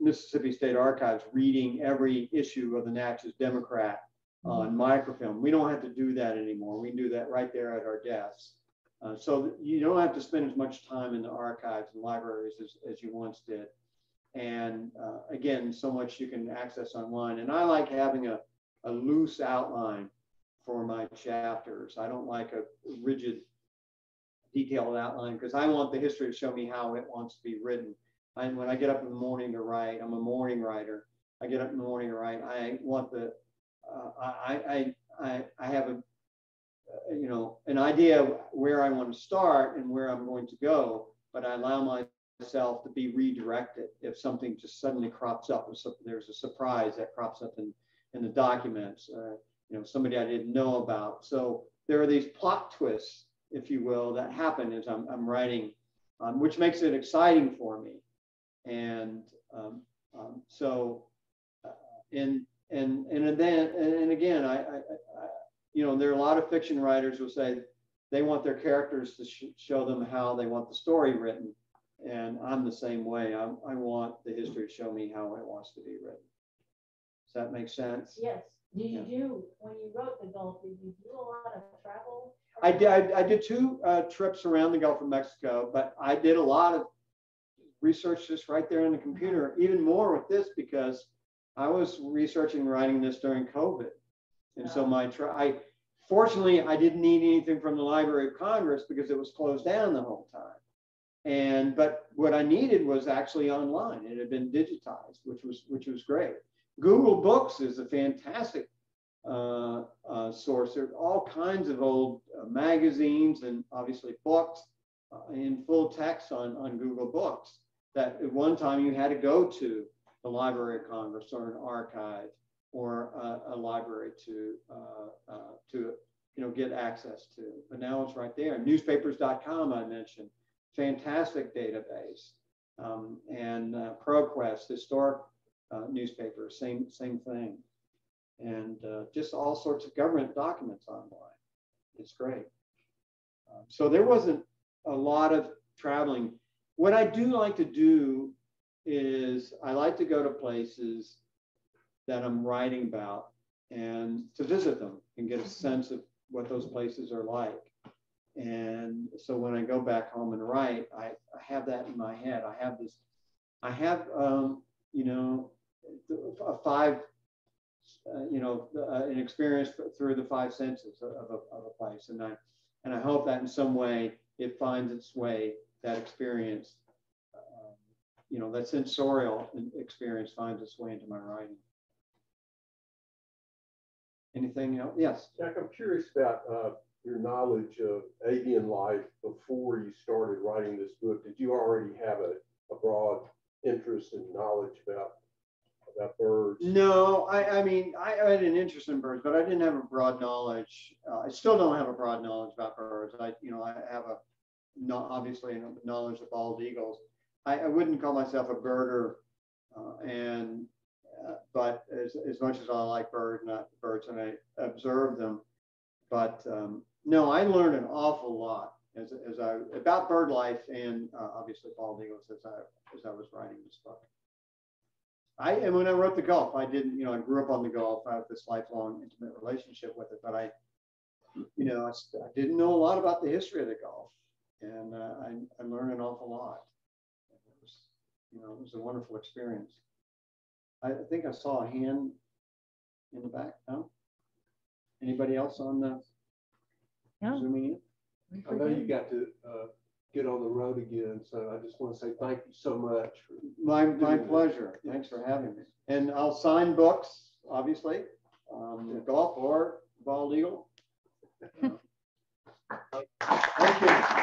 Mississippi State Archives reading every issue of the Natchez Democrat on microfilm. We don't have to do that anymore. We can do that right there at our desks. Uh, so you don't have to spend as much time in the archives and libraries as, as you once did. And uh, again, so much you can access online. And I like having a, a loose outline for my chapters. I don't like a rigid detailed outline because I want the history to show me how it wants to be written. And when I get up in the morning to write, I'm a morning writer. I get up in the morning to write. I want the, uh, I, I, I, I have a, you know, an idea of where I want to start and where I'm going to go, but I allow myself to be redirected if something just suddenly crops up. So, there's a surprise that crops up in, in the documents, uh, you know, somebody I didn't know about. So there are these plot twists if you will, that happen as I'm, I'm writing, um, which makes it exciting for me. And um, um, so, uh, and and and then and again, I, I, you know, there are a lot of fiction writers who say they want their characters to sh show them how they want the story written, and I'm the same way. I, I want the history to show me how it wants to be written. Does that make sense? Yes. Did you Yeah. do, when you wrote the Gulf, did you do a lot of travel? I did, I, I did two uh, trips around the Gulf of Mexico, but I did a lot of research just right there on the computer, even more with this because I was researching writing this during COVID. And so my, tra- I, fortunately, I didn't need anything from the Library of Congress because it was closed down the whole time. And, but what I needed was actually online. It had been digitized, which was, which was great. Google Books is a fantastic uh, uh, source. There are all kinds of old uh, magazines and obviously books uh, in full text on, on Google Books that at one time you had to go to the Library of Congress or an archive or a, a library to, uh, uh, to you know, get access to. But now it's right there. Newspapers.com I mentioned. fantastic database. Um, and uh, ProQuest, historic uh, newspaper, same, same thing. And uh, just all sorts of government documents online. It's great. Um, so there wasn't a lot of traveling. What I do like to do is I like to go to places that I'm writing about and to visit them and get a sense of what those places are like. And so when I go back home and write, I, I have that in my head. I have this, I have, um, you know, a five, uh, you know, uh, an experience through the five senses of a, of a place. And I, and I hope that in some way it finds its way, that experience, um, you know, that sensorial experience finds its way into my writing. Anything else? Yes. Jack, I'm curious about uh, your knowledge of avian life before you started writing this book. Did you already have a, a broad interest and knowledge about about birds? No, I, I mean, I, I, had an interest in birds, but I didn't have a broad knowledge. Uh, I still don't have a broad knowledge about birds. I, you know, I have a, not obviously a knowledge of bald eagles. I, I wouldn't call myself a birder, uh, and but as, as much as I like bird, not birds, and I observe them, but um, no, I learned an awful lot as, as I about bird life and uh, obviously bald eagles as I as I was writing this book. I and when I wrote the Gulf, I didn't, you know, I grew up on the Gulf. I have this lifelong intimate relationship with it, but I, you know, I, I didn't know a lot about the history of the Gulf, and uh, I, I learned an awful lot. It was, you know, it was a wonderful experience. I, I think I saw a hand in the back. No. Anybody else on the no. zooming in? I know you got to uh, get on the road again. So I just want to say thank you so much. my my pleasure. This. Thanks for having me. And I'll sign books, obviously, um, yeah. Gulf or bald eagle. *laughs* thank you.